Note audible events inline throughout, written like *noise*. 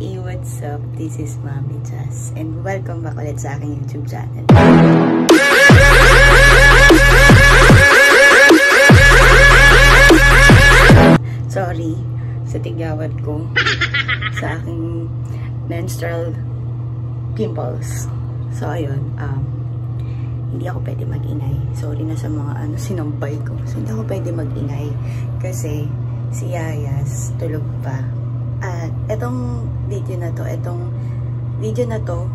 Hey, what's up? This is Mami Jazz and welcome back ulit sa aking YouTube channel. Sorry sa tigawad ko sa aking menstrual pimples. So, ayun, um, hindi ako pwede mag-ingay. Sorry na sa mga ano, sinampay ko. So, hindi ako pwede mag-ingay kasi si Yayas tulog pa. At itong video na to, itong video na to,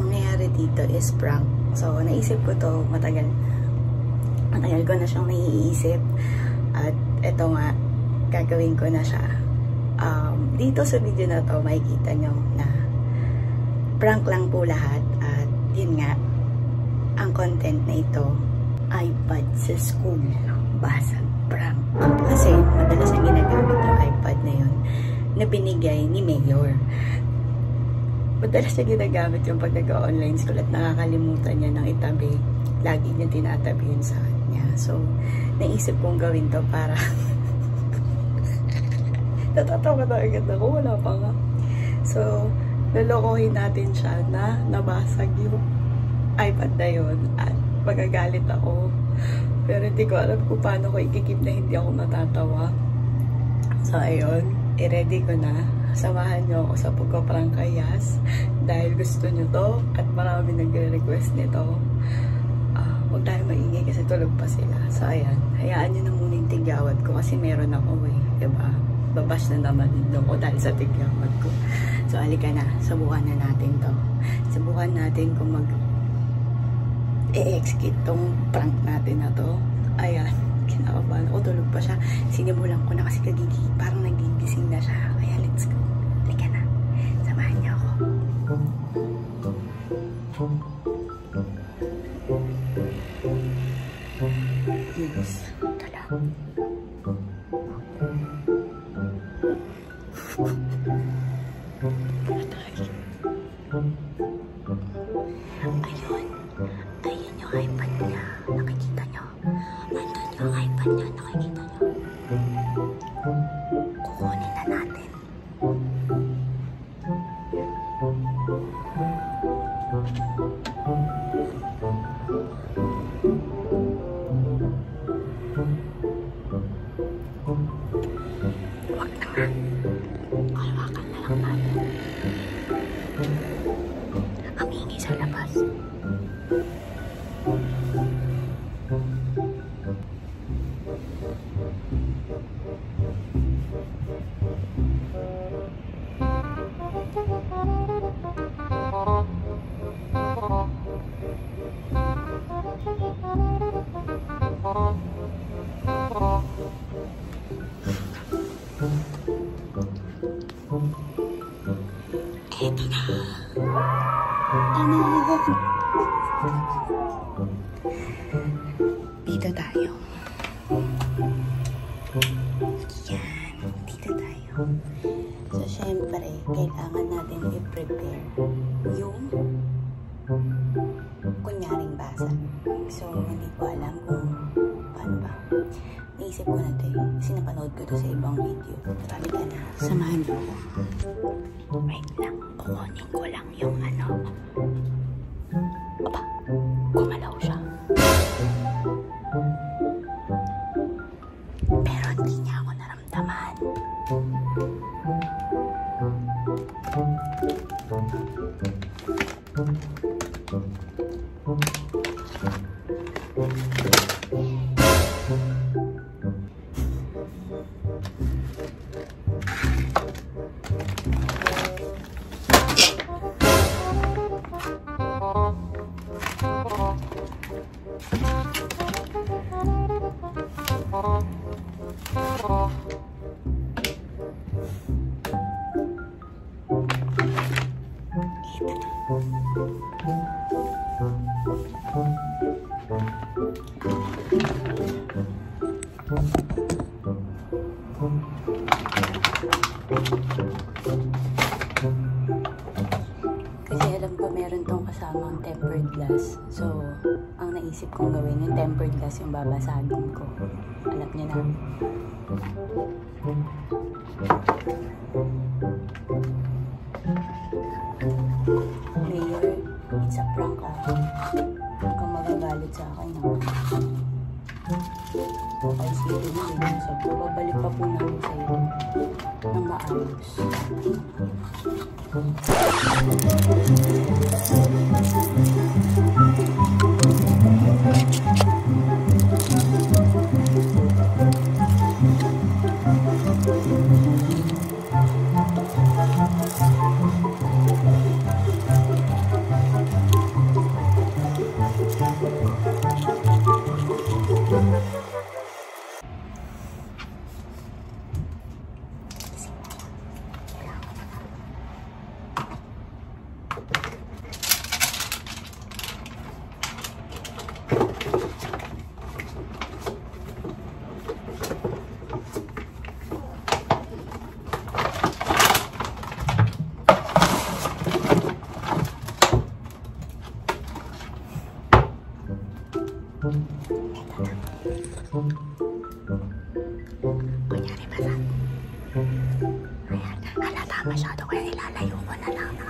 mangyayari dito is prank. So, naisip ko to matagal. Matagal ko na siyang naiisip. At ito nga, gagawin ko na siya. Um, dito sa video na to, makikita nyo na prank lang po lahat. At yun nga, ang content na ito, iPad sa school. Basag prank. Kasi madalas ang ginagamit yung iPad na yun na binigay ni Mayor. Madalas na ginagamit yung pag nag-online school at nakakalimutan niya ng itabi. Lagi niya tinatabi yun sa kanya. So, naisip kong gawin to para *laughs* natatawa na agad ako. Wala pa nga. So, lalokohin natin siya na nabasag yung iPad na yun at magagalit ako. Pero hindi ko alam kung paano ko ikikip na hindi ako matatawa. So, ayun. I-ready ko na. Samahan nyo ako sa pagkaprang kayas dahil gusto nyo to at marami nagre-request nito. Uh, huwag tayo maingay kasi tulog pa sila. So, ayan. Hayaan nyo na muna yung tigawad ko kasi meron ako eh. Diba? Babas na naman din ko dahil sa tigawad ko. So, alika na. Subukan na natin to. Subukan natin kung mag i-execute tong prank natin na to. Ayan, kinakabahan ako. Tulog pa siya. Sinimulan ko na kasi kagigi. Parang nagigising na siya. Kaya let's go. Huwag Eto Naisip ko na ito eh. Kasi napanood ko ito sa ibang video. Marami ka na. Samahan mo ako. Wait lang. Kukunin ko lang yung ano. Aba, gumalaw siya. Kasi alam ko meron tong kasamang tempered glass. So, ang naisip kong gawin, yung tempered glass yung babasagin ko. Alam niyo na. Sabi ko babalik pa po namin sa iyo ng maayos. Kunyari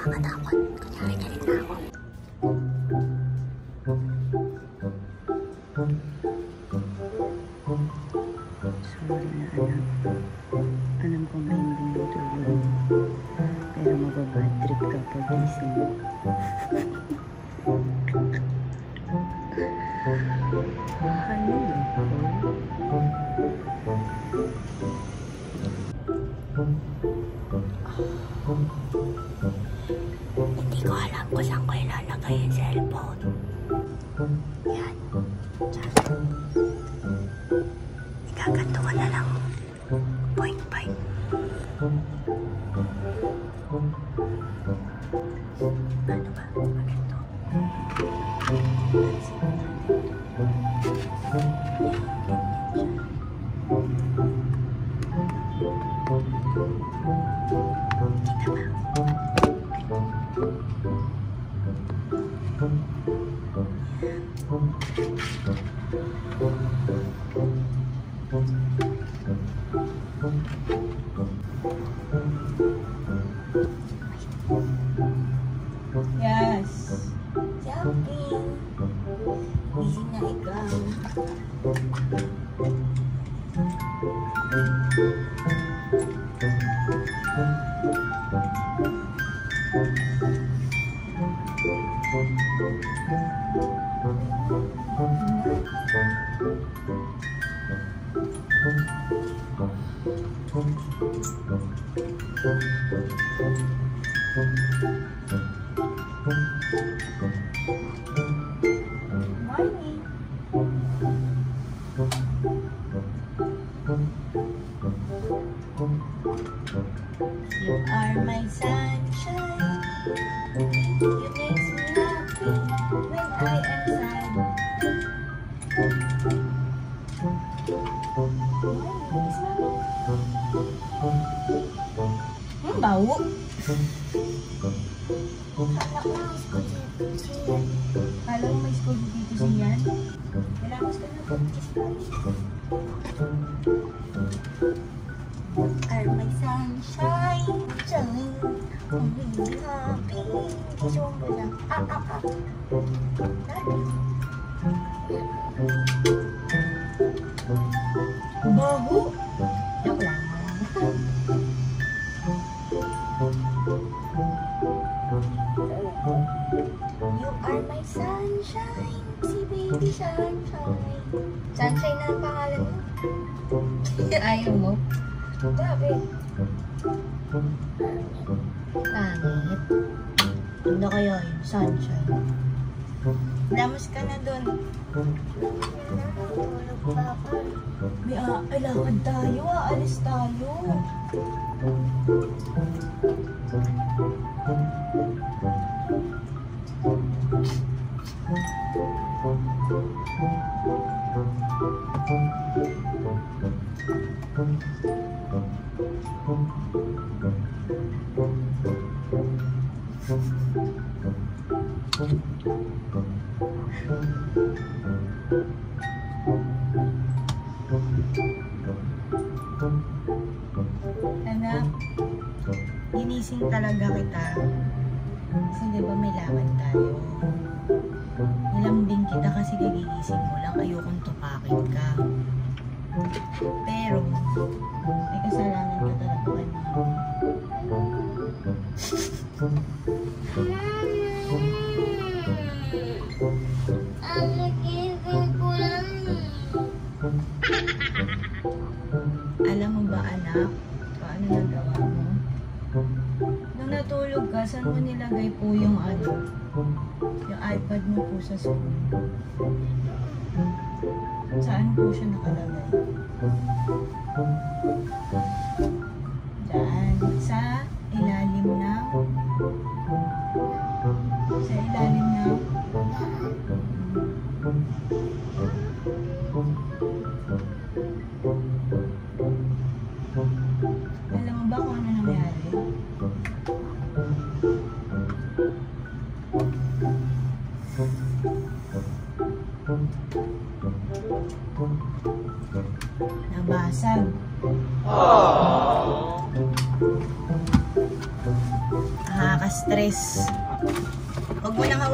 na lang. Nakakatakot. Kunyari Ko alam kung saan ko ilalagay yung cellphone. Yan. Diyan. Thank you. Sad. Hmm, bau. Kala mo may school dito siyan? Kailangan ko na my sunshine, shine, I'm happy. Mo ba? Ah, ah, ah. Baho! Joke lang. You are my sunshine, si baby sunshine. Sunshine na ang pangalan mo? *laughs* Ayaw mo? Bakit? Pangit. Ano kaya yun? Sunshine. Damos ka na dun. May ah, lakad tayo. Aalis tayo. Anak, ginising talaga kita. Kasi di ba may laban tayo? Nilambing kita kasi kagigising mo lang. Ayokong tupakin ka. Pero, may kasalanan ka talaga kay paano nagawa mo? Nung natulog ka, saan mo nilagay po yung ano? Yung iPad mo po sa school. Saan po siya nakalagay? Diyan, sa ilalim ng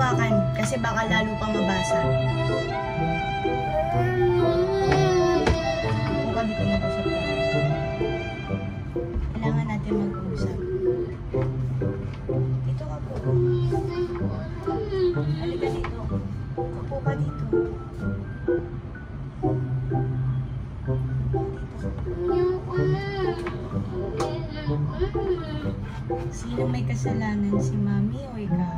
hawakan kasi baka lalo pang ka dito mag-usap tayo. Kailangan natin mag-usap. Dito ka po. Halika dito. Upo ka dito. Sino may kasalanan? Si Mami o ikaw?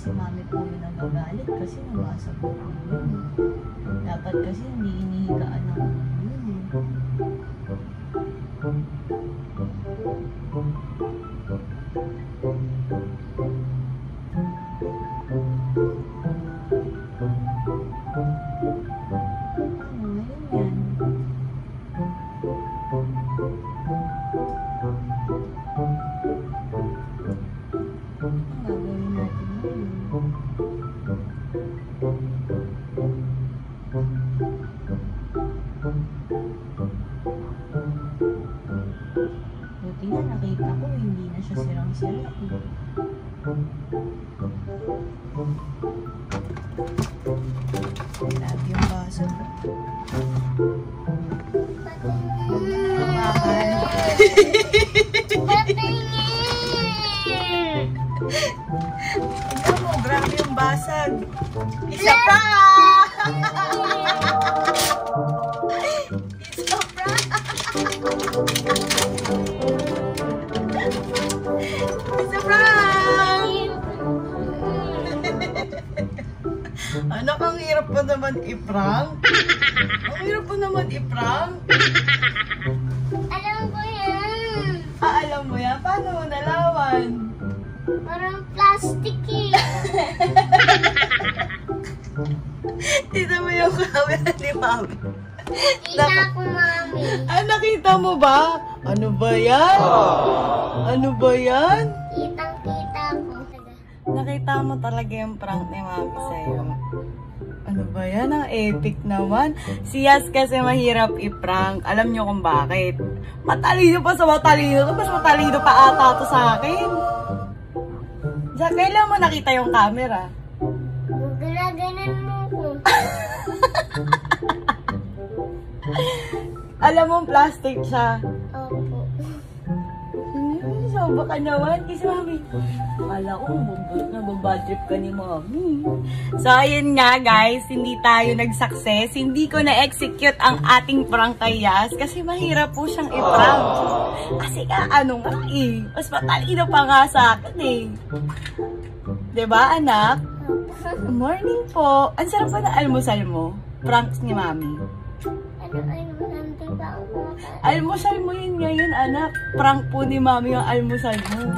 Si mami po yung kasi nabasa po yun. Dapat kasi hindi inihigaan Ano, yun Tingnan mo, grabe yung basag. Isa pa! Isa pa! Isa pa! Anak, ang hirap pa naman i-prank. Ang hirap pa naman i-prank. Parang plastic eh. *laughs* Tignan mo yung camera ni Mami. Kita ko, mami. Ah, nakita mo ba? Ano ba yan? Ano ba yan? Kitang kita ko. Nakita mo talaga yung prank ni Mami sa'yo. Ano ba yan? Ang epic naman. Si Yas kasi mahirap i-prank. Alam nyo kung bakit. Matalino pa sa matalino. Mas matalino pa ata to sa akin. Jack, kailan mo nakita yung camera? Gaganan mo ko. *laughs* Alam mo, plastic siya. Opo. Hmm, soba ka naman. Kasi mami, akala ko, nababad trip ka ni mami. So, ayun nga guys, hindi tayo nag-success. Hindi ko na-execute ang ating prank kay kasi mahirap po siyang i-prank. Kasi ka, ano nga eh, mas matalino pa nga sa akin eh. ba anak? Good morning po. Ang sarap pa na almusal mo. Pranks ni mami. Ano ay Almusal mo yun ngayon, anak. Prank po ni mami ang almusal mo. *laughs*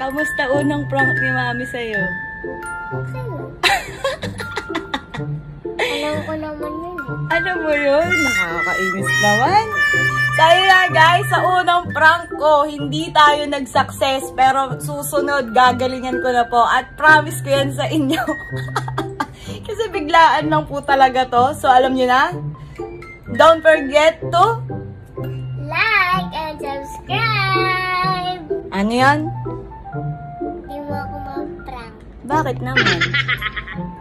Kamusta unang prank ni mami sa'yo? Alam ko naman yun eh. Ano mo yun? Nakakainis naman. Ayun na guys, sa unang prank ko, hindi tayo nag-success, pero susunod, gagalingan ko na po. At promise ko yan sa inyo. *laughs* Kasi biglaan lang po talaga to. So, alam nyo na? Don't forget to... Like and subscribe! Ano yan? Di mo ako ma-prank. Bakit naman? *laughs*